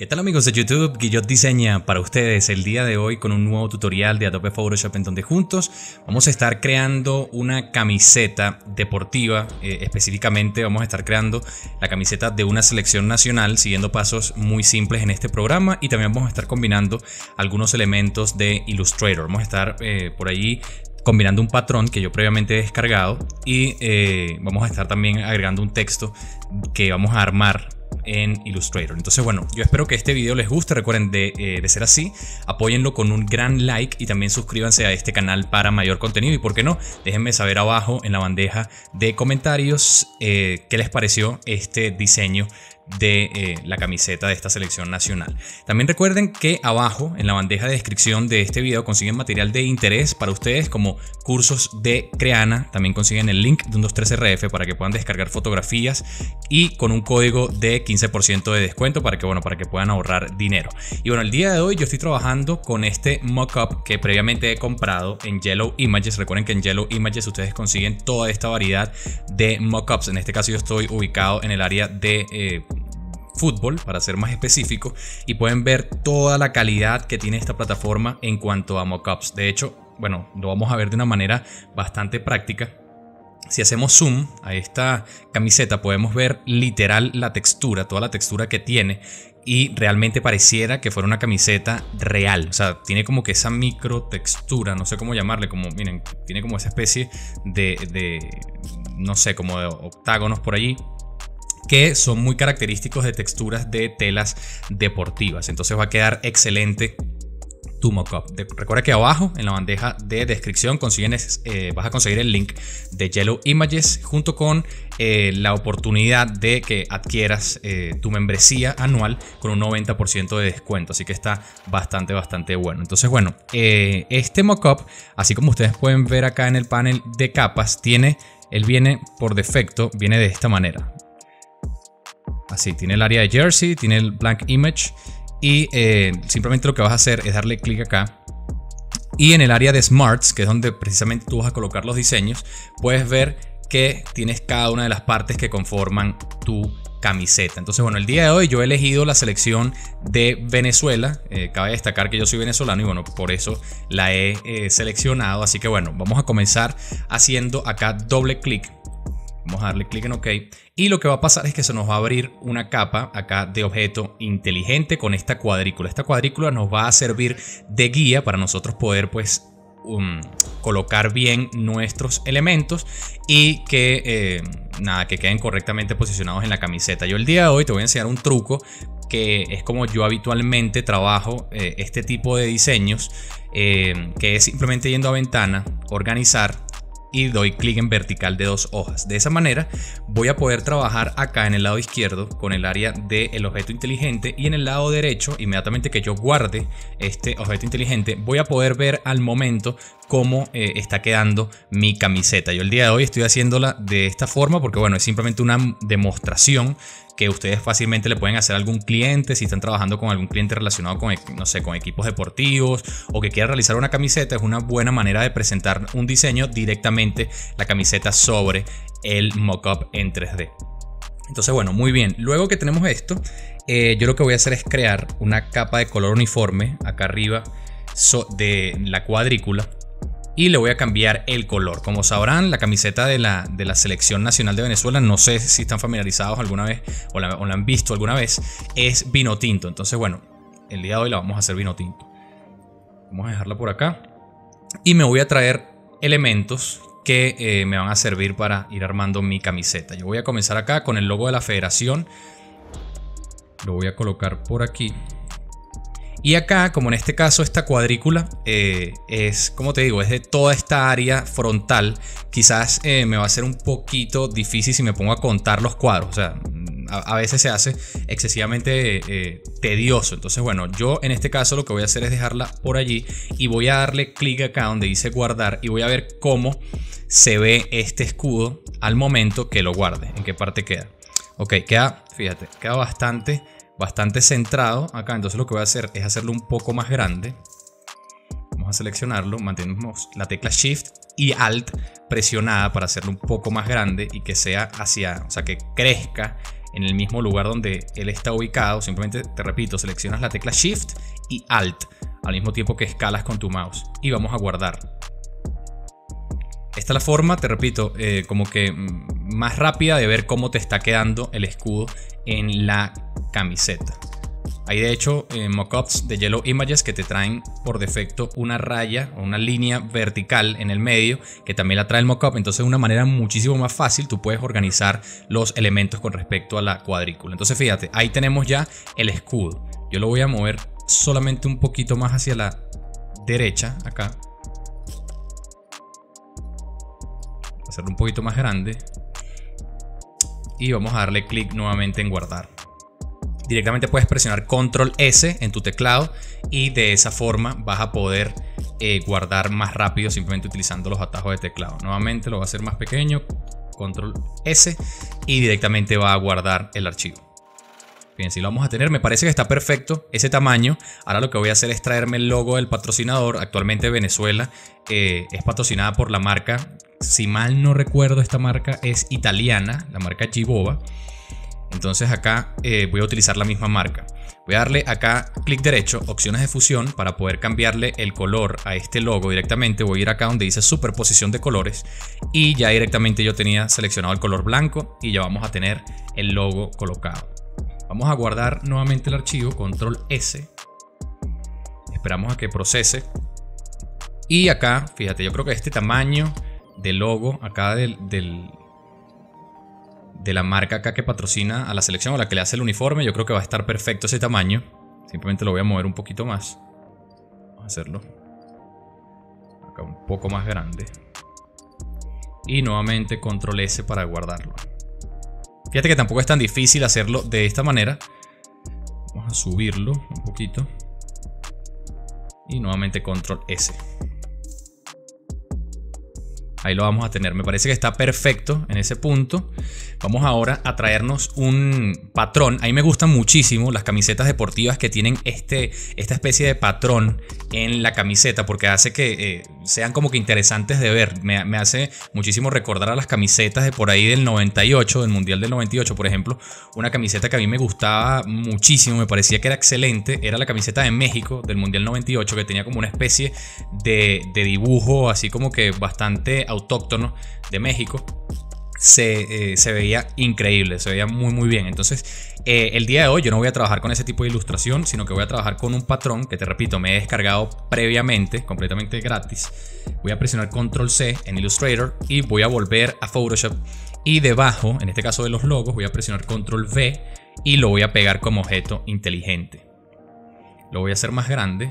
¿Qué tal amigos de YouTube? Guillot diseña para ustedes el día de hoy con un nuevo tutorial de Adobe Photoshop en donde juntos vamos a estar creando una camiseta deportiva, eh, específicamente vamos a estar creando la camiseta de una selección nacional siguiendo pasos muy simples en este programa y también vamos a estar combinando algunos elementos de Illustrator, vamos a estar eh, por ahí combinando un patrón que yo previamente he descargado y eh, vamos a estar también agregando un texto que vamos a armar en Illustrator. Entonces, bueno, yo espero que este video les guste. Recuerden de, eh, de, ser así, apóyenlo con un gran like y también suscríbanse a este canal para mayor contenido. Y por qué no, déjenme saber abajo en la bandeja de comentarios eh, qué les pareció este diseño de eh, la camiseta de esta selección nacional. También recuerden que abajo en la bandeja de descripción de este video consiguen material de interés para ustedes como cursos de Creana. También consiguen el link de un 23RF para que puedan descargar fotografías y con un código de 15% de descuento para que, bueno, para que puedan ahorrar dinero. Y bueno, el día de hoy yo estoy trabajando con este mockup que previamente he comprado en Yellow Images. Recuerden que en Yellow Images ustedes consiguen toda esta variedad de mockups. En este caso yo estoy ubicado en el área de eh, fútbol, para ser más específico, y pueden ver toda la calidad que tiene esta plataforma en cuanto a mockups. De hecho, bueno, lo vamos a ver de una manera bastante práctica. Si hacemos zoom a esta camiseta podemos ver literal la textura, toda la textura que tiene y realmente pareciera que fuera una camiseta real. O sea, tiene como que esa micro textura, no sé cómo llamarle, como, miren, tiene como esa especie de, de no sé, como de octágonos por allí que son muy característicos de texturas de telas deportivas. Entonces va a quedar excelente tu mockup. Recuerda que abajo en la bandeja de descripción consiguen, eh, vas a conseguir el link de Yellow Images junto con eh, la oportunidad de que adquieras eh, tu membresía anual con un 90% de descuento. Así que está bastante, bastante bueno. Entonces, bueno, este mockup, así como ustedes pueden ver acá en el panel de capas, tiene, él viene por defecto, viene de esta manera. Así, tiene el área de Jersey, tiene el blank image y eh, simplemente lo que vas a hacer es darle clic acá. Y en el área de Smarts, que es donde precisamente tú vas a colocar los diseños, puedes ver que tienes cada una de las partes que conforman tu camiseta. Entonces, bueno, el día de hoy yo he elegido la selección de Venezuela. Eh, cabe destacar que yo soy venezolano y bueno, por eso la he eh, seleccionado. Así que bueno, vamos a comenzar haciendo acá doble clic Vamos a darle clic en OK. Y lo que va a pasar es que se nos va a abrir una capa acá de objeto inteligente con esta cuadrícula. Esta cuadrícula nos va a servir de guía para nosotros poder pues um, colocar bien nuestros elementos y que eh, nada que queden correctamente posicionados en la camiseta. Yo el día de hoy te voy a enseñar un truco que es como yo habitualmente trabajo eh, este tipo de diseños, eh, que es simplemente yendo a ventana, organizar y doy clic en vertical de dos hojas. De esa manera voy a poder trabajar acá en el lado izquierdo con el área del objeto inteligente y en el lado derecho, inmediatamente que yo guarde este objeto inteligente, voy a poder ver al momento cómo eh, está quedando mi camiseta. Yo el día de hoy estoy haciéndola de esta forma porque bueno, es simplemente una demostración que ustedes fácilmente le pueden hacer a algún cliente si están trabajando con algún cliente relacionado con, no sé, con equipos deportivos o que quiera realizar una camiseta. Es una buena manera de presentar un diseño directamente la camiseta sobre el mockup en 3D. Entonces, bueno, muy bien. Luego que tenemos esto, eh, yo lo que voy a hacer es crear una capa de color uniforme acá arriba de la cuadrícula y le voy a cambiar el color. Como sabrán, la camiseta de la, de la Selección Nacional de Venezuela, no sé si están familiarizados alguna vez o la, han visto alguna vez, es vino tinto. Entonces, bueno, el día de hoy la vamos a hacer vino tinto. Vamos a dejarla por acá. Y me voy a traer elementos que eh, me van a servir para ir armando mi camiseta. Yo voy a comenzar acá con el logo de la federación. Lo voy a colocar por aquí. Y acá, como en este caso, esta cuadrícula eh, es, como te digo, es de toda esta área frontal. Quizás eh, me va a ser un poquito difícil si me pongo a contar los cuadros. O sea, a, veces se hace excesivamente eh, tedioso. Entonces, bueno, yo en este caso lo que voy a hacer es dejarla por allí y voy a darle clic acá donde dice guardar y voy a ver cómo se ve este escudo al momento que lo guarde, en qué parte queda. Ok, queda, fíjate, queda bastante bastante centrado acá. Entonces lo que voy a hacer es hacerlo un poco más grande. Vamos a seleccionarlo, mantenemos la tecla Shift y Alt presionada para hacerlo un poco más grande y que sea hacia, o sea, que crezca en el mismo lugar donde él está ubicado. Simplemente, te repito, seleccionas la tecla Shift y Alt al mismo tiempo que escalas con tu mouse. Y vamos a guardar. Esta es la forma, te repito, eh, como que mm, más rápida de ver cómo te está quedando el escudo en la camiseta. Hay de hecho eh, mockups de Yellow Images que te traen por defecto una raya o una línea vertical en el medio que también la trae el mockup. Entonces de una manera muchísimo más fácil tú puedes organizar los elementos con respecto a la cuadrícula. Entonces fíjate, ahí tenemos ya el escudo. Yo lo voy a mover solamente un poquito más hacia la derecha acá. Hacerlo un poquito más grande. Y vamos a darle clic nuevamente en guardar directamente puedes presionar control S en tu teclado y de esa forma vas a poder eh, guardar más rápido simplemente utilizando los atajos de teclado. Nuevamente lo va a hacer más pequeño, control S y directamente va a guardar el archivo. Bien, si lo vamos a tener, me parece que está perfecto ese tamaño. Ahora lo que voy a hacer es traerme el logo del patrocinador. Actualmente Venezuela eh, es patrocinada por la marca, si mal no recuerdo esta marca es italiana, la marca Giboba. Entonces acá eh, voy a utilizar la misma marca. Voy a darle acá clic derecho, opciones de fusión para poder cambiarle el color a este logo directamente. Voy a ir acá donde dice superposición de colores y ya directamente yo tenía seleccionado el color blanco y ya vamos a tener el logo colocado. Vamos a guardar nuevamente el archivo, control S. Esperamos a que procese. Y acá, fíjate, yo creo que este tamaño del logo acá del de la marca acá que patrocina a la selección o la que le hace el uniforme. Yo creo que va a estar perfecto ese tamaño. Simplemente lo voy a mover un poquito más. Vamos a hacerlo. Acá un poco más grande. Y nuevamente control S para guardarlo. Fíjate que tampoco es tan difícil hacerlo de esta manera. Vamos a subirlo un poquito. Y nuevamente control S. Ahí lo vamos a tener. Me parece que está perfecto en ese punto. Vamos ahora a traernos un patrón. A mí me gustan muchísimo las camisetas deportivas que tienen este, esta especie de patrón en la camiseta porque hace que eh, sean como que interesantes de ver. Me, hace muchísimo recordar a las camisetas de por ahí del 98, del Mundial del 98, por ejemplo. Una camiseta que a mí me gustaba muchísimo, me parecía que era excelente. Era la camiseta de México del Mundial 98 que tenía como una especie de dibujo así como que bastante autóctono de México. Se, eh, se, veía increíble, se veía muy muy bien. Entonces, eh, el día de hoy yo no voy a trabajar con ese tipo de ilustración, sino que voy a trabajar con un patrón que te repito, me he descargado previamente, completamente gratis. Voy a presionar Control C en Illustrator y voy a volver a Photoshop. Y debajo, en este caso de los logos, voy a presionar Control V y lo voy a pegar como objeto inteligente. Lo voy a hacer más grande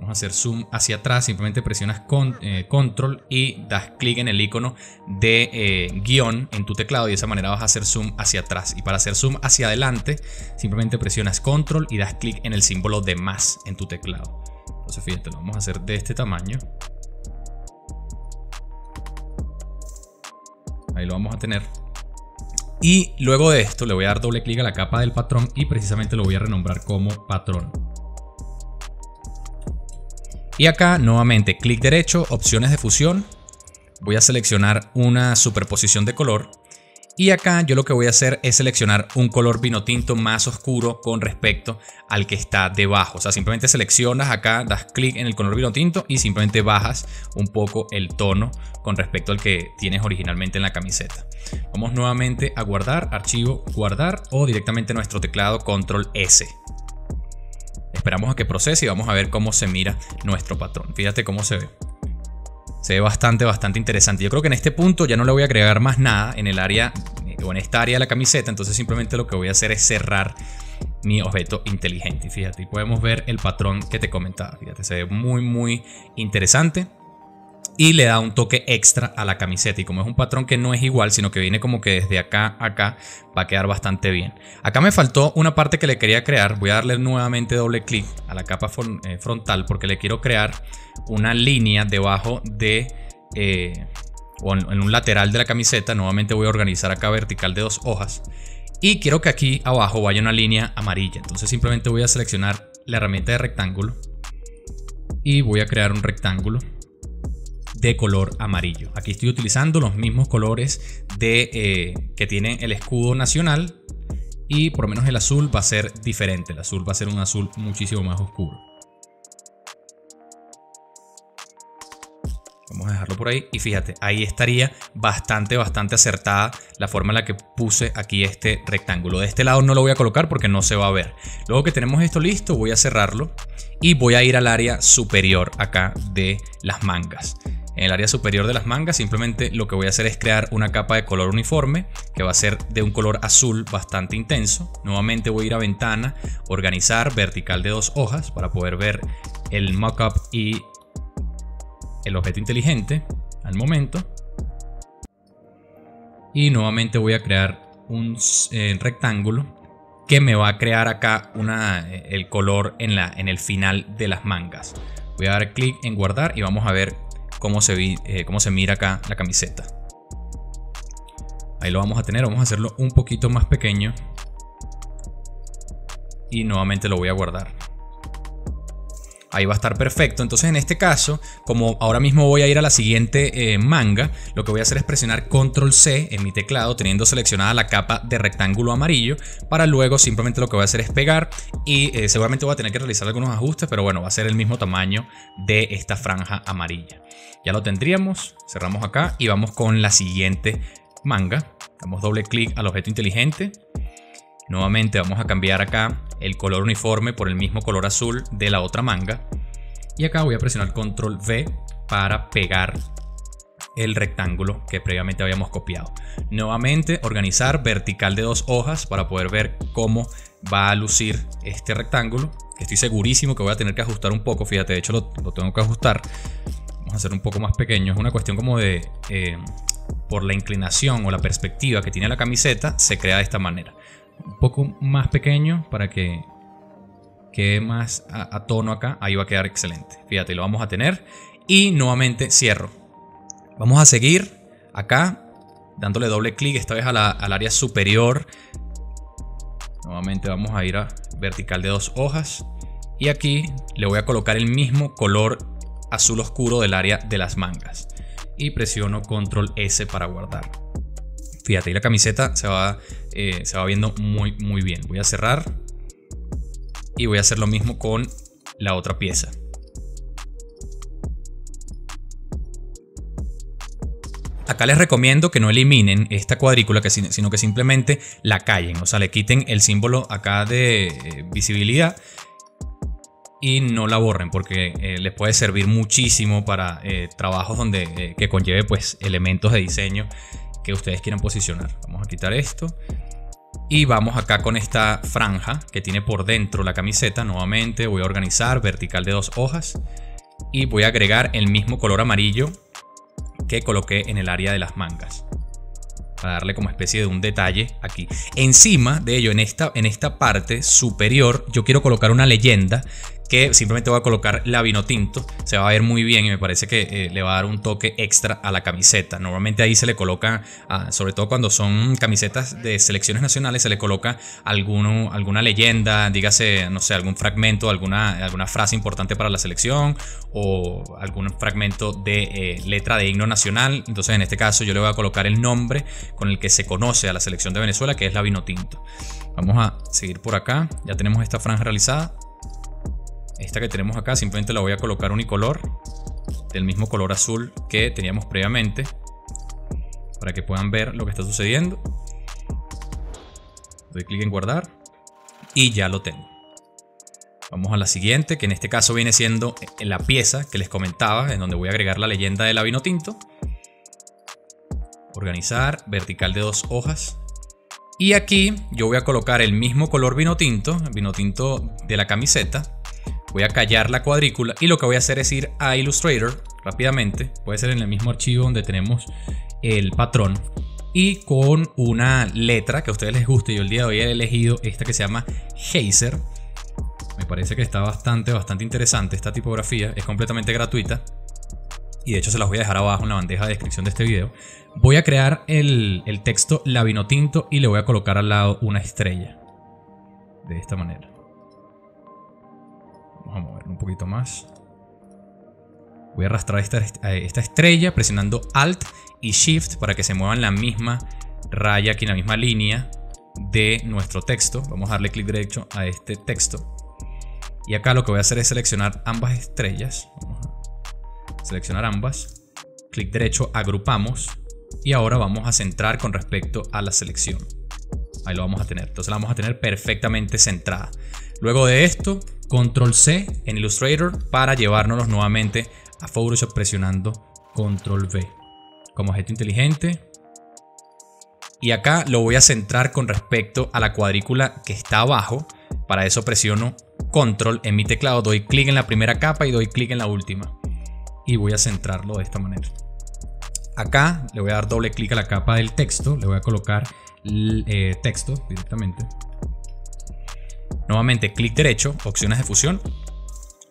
Vamos a hacer zoom hacia atrás, simplemente presionas eh, control y das clic en el icono de eh, guion en tu teclado y de esa manera vas a hacer zoom hacia atrás. Y para hacer zoom hacia adelante, simplemente presionas control y das clic en el símbolo de más en tu teclado. Entonces fíjate, lo vamos a hacer de este tamaño. Ahí lo vamos a tener. Y luego de esto le voy a dar doble clic a la capa del patrón y precisamente lo voy a renombrar como patrón. Y acá nuevamente clic derecho, opciones de fusión. Voy a seleccionar una superposición de color. Y acá yo lo que voy a hacer es seleccionar un color vino tinto más oscuro con respecto al que está debajo. O sea, simplemente seleccionas acá, das clic en el color vino tinto y simplemente bajas un poco el tono con respecto al que tienes originalmente en la camiseta. Vamos nuevamente a guardar, archivo, guardar o directamente nuestro teclado control S. Esperamos a que procese y vamos a ver cómo se mira nuestro patrón. Fíjate cómo se ve. Se ve bastante, bastante interesante. Yo creo que en este punto ya no le voy a agregar más nada en el área eh, o en esta área de la camiseta. Entonces simplemente lo que voy a hacer es cerrar mi objeto inteligente. Fíjate, y podemos ver el patrón que te comentaba. Fíjate, se ve muy, muy interesante y le da un toque extra a la camiseta. Y como es un patrón que no es igual, sino que viene como que desde acá a acá, va a quedar bastante bien. Acá me faltó una parte que le quería crear. Voy a darle nuevamente doble clic a la capa eh, frontal porque le quiero crear una línea debajo de... Eh, o en un lateral de la camiseta. Nuevamente voy a organizar acá vertical de dos hojas. Y quiero que aquí abajo vaya una línea amarilla. Entonces simplemente voy a seleccionar la herramienta de rectángulo. Y voy a crear un rectángulo de color amarillo. Aquí estoy utilizando los mismos colores de, eh, que tiene el escudo nacional y por lo menos el azul va a ser diferente. El azul va a ser un azul muchísimo más oscuro. Vamos a dejarlo por ahí y fíjate, ahí estaría bastante, bastante acertada la forma en la que puse aquí este rectángulo. De este lado no lo voy a colocar porque no se va a ver. Luego que tenemos esto listo, voy a cerrarlo y voy a ir al área superior acá de las mangas. En el área superior de las mangas simplemente lo que voy a hacer es crear una capa de color uniforme que va a ser de un color azul bastante intenso. Nuevamente voy a ir a ventana, organizar vertical de dos hojas para poder ver el mockup y el objeto inteligente al momento. Y nuevamente voy a crear un eh, rectángulo que me va a crear acá eh, el color en, la, en el final de las mangas. Voy a dar clic en guardar y vamos a ver cómo se, eh, cómo se mira acá la camiseta. Ahí lo vamos a tener, vamos a hacerlo un poquito más pequeño. Y nuevamente lo voy a guardar ahí va a estar perfecto. Entonces en este caso, como ahora mismo voy a ir a la siguiente eh, manga, lo que voy a hacer es presionar control C en mi teclado teniendo seleccionada la capa de rectángulo amarillo para luego simplemente lo que voy a hacer es pegar y eh, seguramente voy a tener que realizar algunos ajustes, pero bueno, va a ser el mismo tamaño de esta franja amarilla. Ya lo tendríamos, cerramos acá y vamos con la siguiente manga. Damos doble clic al objeto inteligente Nuevamente vamos a cambiar acá el color uniforme por el mismo color azul de la otra manga. Y acá voy a presionar control V para pegar el rectángulo que previamente habíamos copiado. Nuevamente organizar vertical de dos hojas para poder ver cómo va a lucir este rectángulo. Estoy segurísimo que voy a tener que ajustar un poco, fíjate, de hecho lo, tengo que ajustar. Vamos a hacer un poco más pequeño, es una cuestión como de... Eh, por la inclinación o la perspectiva que tiene la camiseta, se crea de esta manera un poco más pequeño para que quede más a, tono acá. Ahí va a quedar excelente. Fíjate, lo vamos a tener. Y nuevamente cierro. Vamos a seguir acá, dándole doble clic, esta vez al área superior. Nuevamente vamos a ir a vertical de dos hojas. Y aquí le voy a colocar el mismo color azul oscuro del área de las mangas. Y presiono control S para guardar. Fíjate, y la camiseta se va, eh, se va viendo muy, muy bien. Voy a cerrar y voy a hacer lo mismo con la otra pieza. Acá les recomiendo que no eliminen esta cuadrícula, sino que simplemente la callen, o sea, le quiten el símbolo acá de eh, visibilidad y no la borren porque eh, les puede servir muchísimo para trabajos donde que conlleve pues elementos de diseño que ustedes quieran posicionar. Vamos a quitar esto. Y vamos acá con esta franja que tiene por dentro la camiseta. Nuevamente voy a organizar vertical de dos hojas. Y voy a agregar el mismo color amarillo que coloqué en el área de las mangas. Para darle como especie de un detalle aquí. Encima de ello, en esta, en esta parte superior, yo quiero colocar una leyenda que simplemente voy a colocar la vino tinto. Se va a ver muy bien y me parece que eh, le va a dar un toque extra a la camiseta. Normalmente ahí se le coloca, ah, sobre todo cuando son camisetas de selecciones nacionales, se le coloca alguna leyenda, dígase, no sé, algún fragmento, alguna, alguna frase importante para la selección o algún fragmento de eh, letra de himno nacional. Entonces en este caso yo le voy a colocar el nombre con el que se conoce a la selección de Venezuela, que es la vino tinto. Vamos a seguir por acá. Ya tenemos esta franja realizada. Esta que tenemos acá simplemente la voy a colocar unicolor del mismo color azul que teníamos previamente para que puedan ver lo que está sucediendo. Doy clic en guardar y ya lo tengo. Vamos a la siguiente, que en este caso viene siendo la pieza que les comentaba, en donde voy a agregar la leyenda de la vino tinto. Organizar, vertical de dos hojas. Y aquí yo voy a colocar el mismo color vino tinto, vino tinto de la camiseta, Voy a callar la cuadrícula y lo que voy a hacer es ir a Illustrator rápidamente. Puede ser en el mismo archivo donde tenemos el patrón. Y con una letra que a ustedes les guste. Yo el día de hoy he elegido esta que se llama Heiser. Me parece que está bastante, bastante interesante esta tipografía. Es completamente gratuita. Y de hecho se las voy a dejar abajo en la bandeja de descripción de este video. Voy a crear el, el texto Labinotinto y le voy a colocar al lado una estrella. De esta manera. Vamos a mover un poquito más. Voy a arrastrar esta, esta estrella presionando Alt y Shift para que se muevan la misma raya aquí en la misma línea de nuestro texto. Vamos a darle clic derecho a este texto. Y acá lo que voy a hacer es seleccionar ambas estrellas. Vamos a seleccionar ambas. Clic derecho, agrupamos. Y ahora vamos a centrar con respecto a la selección. Ahí lo vamos a tener. Entonces la vamos a tener perfectamente centrada. Luego de esto, Control C en Illustrator para llevárnoslos nuevamente a Photoshop presionando Control V. Como objeto inteligente, y acá lo voy a centrar con respecto a la cuadrícula que está abajo. Para eso presiono control en mi teclado, doy clic en la primera capa y doy clic en la última. Y voy a centrarlo de esta manera. Acá le voy a dar doble clic a la capa del texto, le voy a colocar eh, texto directamente. Nuevamente clic derecho, opciones de fusión.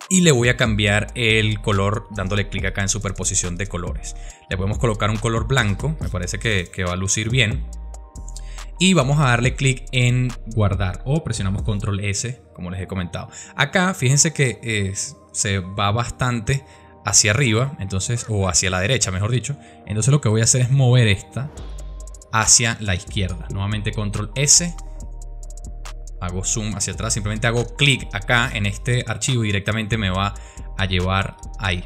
Y le voy a cambiar el color dándole clic acá en superposición de colores. Le podemos colocar un color blanco, me parece que, va a lucir bien y vamos a darle clic en guardar o presionamos control S como les he comentado acá fíjense que eh, se va bastante hacia arriba entonces o hacia la derecha mejor dicho entonces lo que voy a hacer es mover esta hacia la izquierda nuevamente control S hago zoom hacia atrás simplemente hago clic acá en este archivo y directamente me va a llevar ahí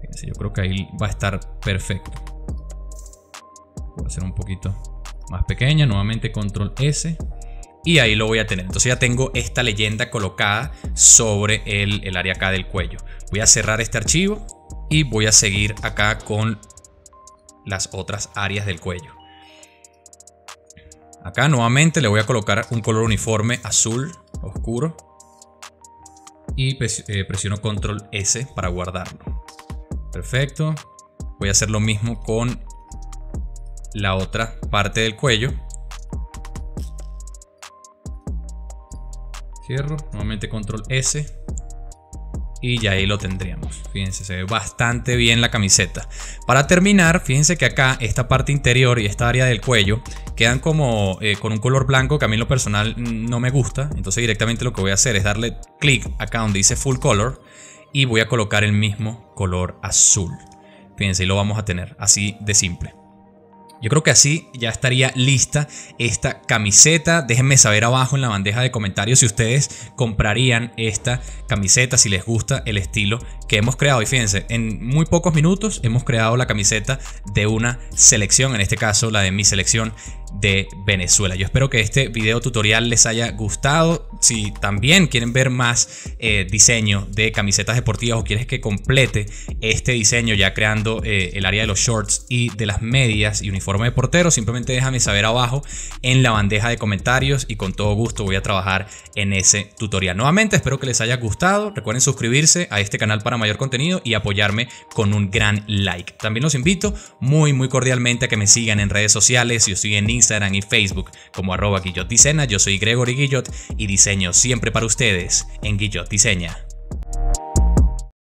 fíjense, yo creo que ahí va a estar perfecto voy a hacer un poquito más pequeña, nuevamente control S y ahí lo voy a tener. Entonces ya tengo esta leyenda colocada sobre el, el, área acá del cuello. Voy a cerrar este archivo y voy a seguir acá con las otras áreas del cuello. Acá nuevamente le voy a colocar un color uniforme azul oscuro y eh, presiono control S para guardarlo. Perfecto. Voy a hacer lo mismo con la otra parte del cuello. Cierro, nuevamente control S. Y ya ahí lo tendríamos. Fíjense, se ve bastante bien la camiseta. Para terminar, fíjense que acá esta parte interior y esta área del cuello quedan como eh, con un color blanco que a mí en lo personal no me gusta. Entonces directamente lo que voy a hacer es darle clic acá donde dice full color y voy a colocar el mismo color azul. Fíjense, y lo vamos a tener así de simple. Yo creo que así ya estaría lista esta camiseta. Déjenme saber abajo en la bandeja de comentarios si ustedes comprarían esta camiseta, si les gusta el estilo que hemos creado. Y fíjense, en muy pocos minutos hemos creado la camiseta de una selección, en este caso la de mi selección de Venezuela. Yo espero que este video tutorial les haya gustado. Si también quieren ver más eh, diseño de camisetas deportivas o quieres que complete este diseño ya creando eh, el área de los shorts y de las medias y uniforme de portero, simplemente déjame saber abajo en la bandeja de comentarios y con todo gusto voy a trabajar en ese tutorial. Nuevamente espero que les haya gustado. Recuerden suscribirse a este canal para mayor contenido y apoyarme con un gran like. También los invito muy muy cordialmente a que me sigan en redes sociales. Yo estoy en Instagram y Facebook como arroba Guillot Yo soy Gregory Guillot y diseño siempre para ustedes en Guillot Diseña.